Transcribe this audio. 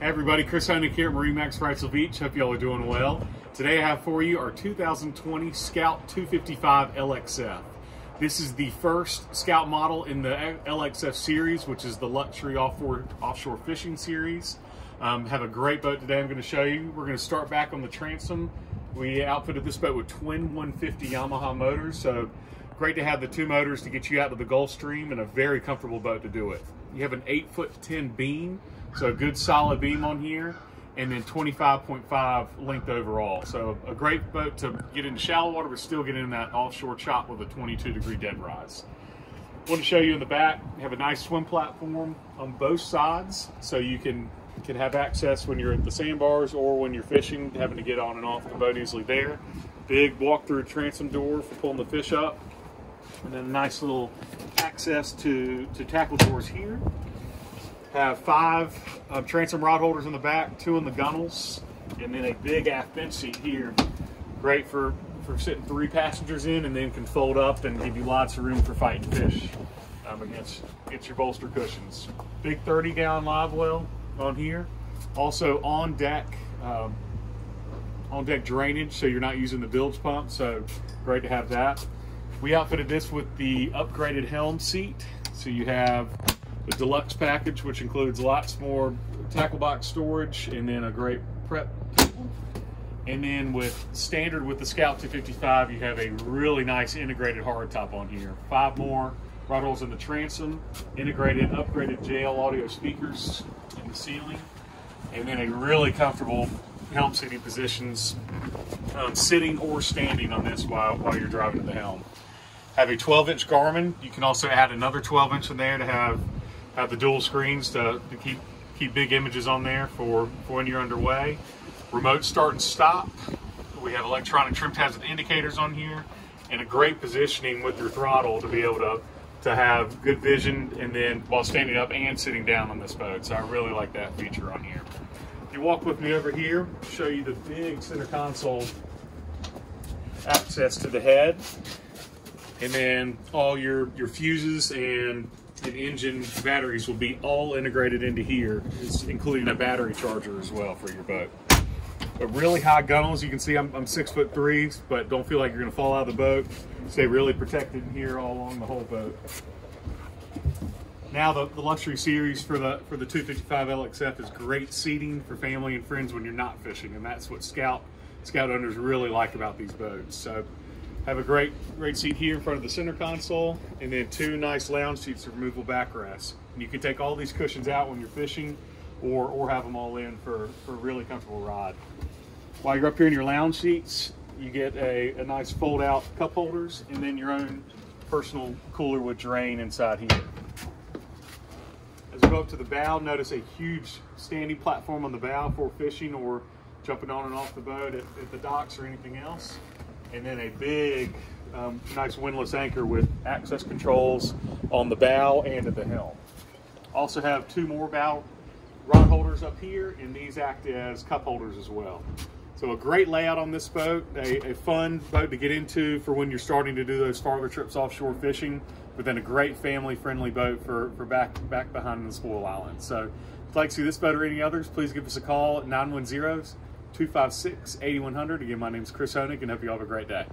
Hey everybody, Chris Honig here at MarineMax Wrightsville Beach. Hope y'all are doing well. Today I have for you our 2020 Scout 255 LXF. This is the first Scout model in the LXF series, which is the luxury offshore fishing series. Um, have a great boat today I'm going to show you. We're going to start back on the transom. We outfitted this boat with twin 150 Yamaha motors, so great to have the two motors to get you out to the Gulf Stream and a very comfortable boat to do it. You have an 8 foot 10 beam so a good solid beam on here and then 25.5 length overall. So a great boat to get into shallow water, but still get in that offshore chop with a 22 degree dead rise. Want to show you in the back, have a nice swim platform on both sides. So you can, can have access when you're at the sandbars or when you're fishing, having to get on and off the boat easily there. Big walk-through transom door for pulling the fish up. And then a nice little access to, to tackle doors here have five um, transom rod holders in the back, two in the gunnels, and then a big aft bench seat here. Great for, for sitting three passengers in and then can fold up and give you lots of room for fighting fish um, against, against your bolster cushions. Big 30 gallon live well on here. Also on deck, um, on deck drainage so you're not using the bilge pump, so great to have that. We outfitted this with the upgraded helm seat. So you have the deluxe package, which includes lots more tackle box storage and then a great prep table. And then with standard with the Scout 255, you have a really nice integrated hardtop on here. Five more rod holes in the transom, integrated upgraded JL audio speakers in the ceiling, and then a really comfortable helm seating positions, um, sitting or standing on this while, while you're driving the helm. Have a 12 inch Garmin. You can also add another 12 inch in there to have have the dual screens to, to keep keep big images on there for, for when you're underway. Remote start and stop. We have electronic trim tabs with indicators on here and a great positioning with your throttle to be able to, to have good vision and then while standing up and sitting down on this boat. So I really like that feature on here. If you walk with me over here, show you the big center console access to the head and then all your, your fuses and and engine batteries will be all integrated into here, including a battery charger as well for your boat. But really high gunnels, you can see I'm, I'm six foot three, but don't feel like you're gonna fall out of the boat. Stay really protected here all along the whole boat. Now the, the luxury series for the for the 255 LXF is great seating for family and friends when you're not fishing, and that's what Scout Scout owners really like about these boats. So have a great, great seat here in front of the center console, and then two nice lounge seats with removable backrests. And you can take all these cushions out when you're fishing, or, or have them all in for, for a really comfortable ride. While you're up here in your lounge seats, you get a, a nice fold out cup holders, and then your own personal cooler with drain inside here. As we go up to the bow, notice a huge standing platform on the bow for fishing or jumping on and off the boat at, at the docks or anything else and then a big, um, nice windlass anchor with access controls on the bow and at the helm. Also have two more bow rod holders up here, and these act as cup holders as well. So a great layout on this boat, a, a, fun boat to get into for when you're starting to do those farther trips offshore fishing, but then a great family-friendly boat for, for back, back behind the spoil island. So if you'd like to see this boat or any others, please give us a call at 910 256 8100. Again, my name is Chris Honig and hope you all have a great day.